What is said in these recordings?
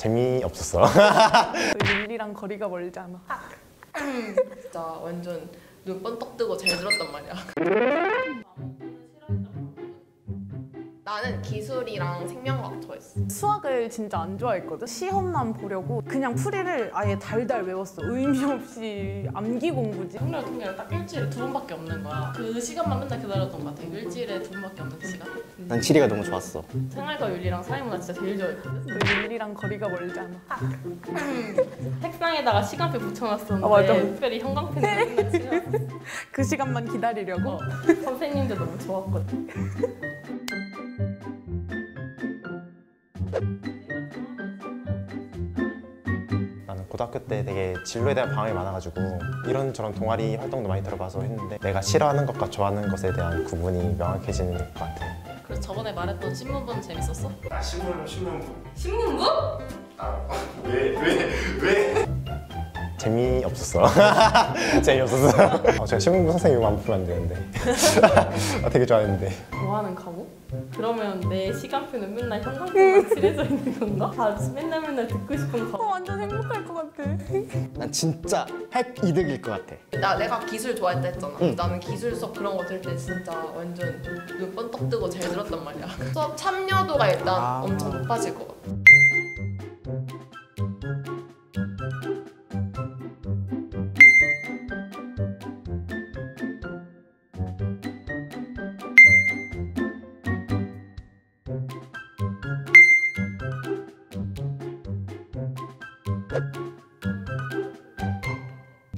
재미없었어. 윤리랑 거리가 멀잖아. 진짜 완전 눈 번떡 뜨고 잘 들었단 말이야. 나는 기술이랑 생명과학 좋아했어. 수학을 진짜 안 좋아했거든. 시험만 보려고 그냥 풀이를 아예 달달 외웠어. 의미 없이 암기 공부지. 통렬 통렬 딱 일주일에 두 번밖에 없는 거야. 그 시간만 맨날 기다렸던 것 같아. 일주일에 두 번밖에 없는 시간. 난 지리가 너무 좋았어. 생활과 윤리랑 사회문화 진짜 제일 좋아했거든. 윤리랑 거리가 멀잖아. 책상에다가 시간표 붙여놨었는데 아, 맞아. 특별히 형광펜으로 맨날. 그 시간만 기다리려고. 어, 선생님도 너무 좋았거든. 고등학교 때 되게 진로에 대한 방황이 많아가지고 이런저런 동아리 활동도 많이 들어봐서 했는데 내가 싫어하는 것과 좋아하는 것에 대한 구분이 명확해지는 것 같아. 그래서 저번에 말했던 신문본 재밌었어? 아 신문 신문부 신문부? 아 왜왜 왜? 재미없었어. 재미없었어. 어, 제가 신문부 선생님만 부르면 안 되는데. 아, 되게 좋아했는데. 좋아하는 과목? 그러면 내 시간표는 맨날 형광펜만 칠해져 있는 건가? 아 맨날 맨날 듣고 싶은 어, 과목. 완전 행복할 것 같아. 난 진짜 핵 이득일 것 같아. 나 내가 기술 좋아했다 했잖아. 응. 나는 기술 수업 그런 거 들을 때 진짜 완전 눈 번떡 뜨고 잘 들었단 말이야. 수업 참여도가 일단 아. 엄청 높아질 것 같아.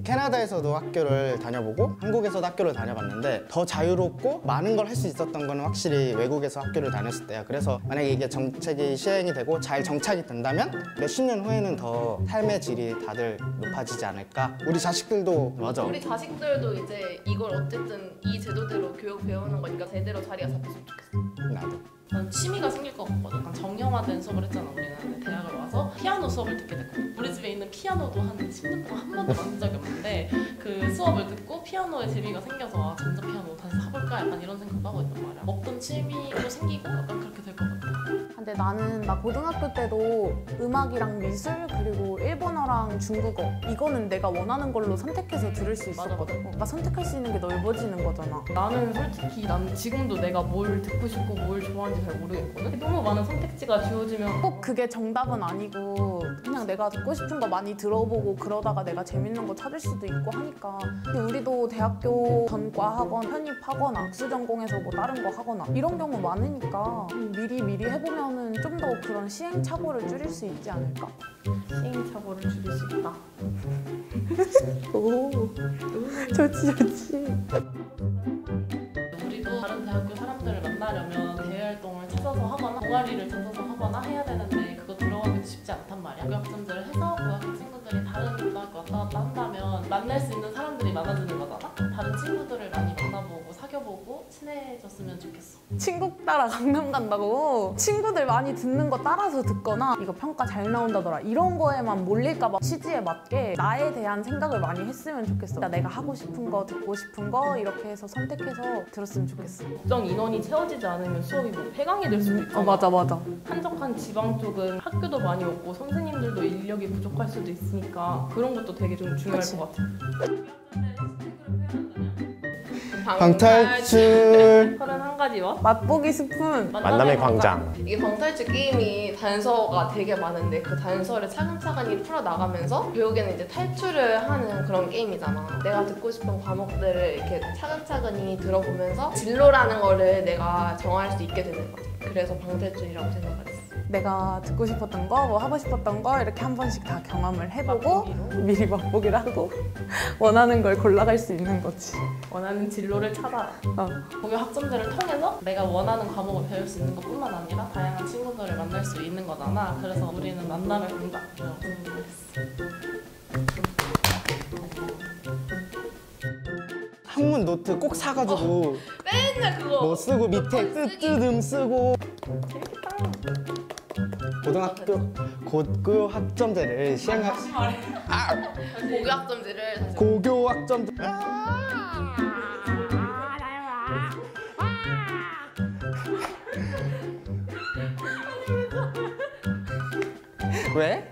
캐나다에서도 학교를 다녀보고 한국에서도 학교를 다녀봤는데 더 자유롭고 많은 걸 할 수 있었던 거는 확실히 외국에서 학교를 다녔을 때야 그래서 만약에 이게 정책이 시행이 되고 잘 정착이 된다면 몇십 년 후에는 더 삶의 질이 다들 높아지지 않을까 우리 자식들도 맞아 우리 자식들도 이제 이걸 어쨌든 이 제도대로 교육 배우는 거니까 제대로 자리가 잡혔으면 좋겠어. 나도 난 취미가 생길 것 같거든. 정형화된 수업을 했잖아 우리는. 대학을 와서 피아노 수업을 듣게 됐거든. 우리 집에 있는 피아노도 한 10년 동안 한 번도 만진 적이 없는데 그 수업을 듣고 피아노에 재미가 생겨서 아, 전자 피아노 다시 사볼까 약간 이런 생각도 하고 있단 말이야. 없던 취미도 생기고 약간 그렇게 될 것 같아. 근데 나는 나 고등학교 때도 음악이랑 미술 그리고 일본어랑 중국어 이거는 내가 원하는 걸로 선택해서 들을 수 맞아, 있었거든. 그러니까 선택할 수 있는 게 넓어지는 거잖아. 나는 솔직히 난 지금도 내가 뭘 듣고 싶고 뭘 좋아하는지 잘 모르겠거든. 너무 많은 선택 지가 주어지면 꼭 그게 정답은 아니고 그냥 내가 듣고 싶은 거 많이 들어보고 그러다가 내가 재밌는 거 찾을 수도 있고 하니까 우리도 대학교 전과 학원 편입하거나 학수 전공해서 뭐 다른 거 하거나 이런 경우 많으니까 미리 미리 해보면은 좀 더 그런 시행착오를 줄일 수 있지 않을까? 시행착오를 줄일 수 있다. 오 좋지 좋지 우리도 다른 대학교 사람들을 만나려면 동아리를 찾아서 하거나 해야 되는데 그거 들어가기도 쉽지 않단 말이야. 교학점들을 해서 고등학교 친구 따라 강남 간다고 친구들 많이 듣는 거 따라서 듣거나 이거 평가 잘 나온다더라 이런 거에만 몰릴까 봐 취지에 맞게 나에 대한 생각을 많이 했으면 좋겠어 나 내가 하고 싶은 거 듣고 싶은 거 이렇게 해서 선택해서 들었으면 좋겠어 특정 인원이 채워지지 않으면 수업이 뭐 폐강이 될 수도 있잖아. 어 맞아 맞아 한적한 지방 쪽은 학교도 많이 없고 선생님들도 인력이 부족할 수도 있으니까 그런 것도 되게 좀 중요할 그치. 것 같아. 방탈출 31가지와 맛보기 스푼 만남의 광장. 이게 방탈출 게임이 단서가 되게 많은데 그 단서를 차근차근히 풀어 나가면서 결국에는 이제 탈출을 하는 그런 게임이잖아. 내가 듣고 싶은 과목들을 이렇게 차근차근히 들어보면서 진로라는 거를 내가 정할 수 있게 되는 거지. 그래서 방탈출이라고 생각을 했어. 내가 듣고 싶었던 거 뭐 하고 싶었던 거 이렇게 한 번씩 다 경험을 해보고 맛보기로. 미리 맛보기를 하고 원하는 걸 골라갈 수 있는 거지 원하는 진로를 찾아라. 어. 고교 학점제를 통해서 내가 원하는 과목을 배울 수 있는 것뿐만 아니라 다양한 친구들을 만날 수 있는 거잖아. 그래서 우리는 만남의 생각했어. 한문 노트 꼭 사가지고 맨날 그거 뭐 쓰고 밑에 뜨뜨듬 쓰고 고등학교 고교 학점제를 시행할 고교 학점제를 사실 고교 학점제. 왜?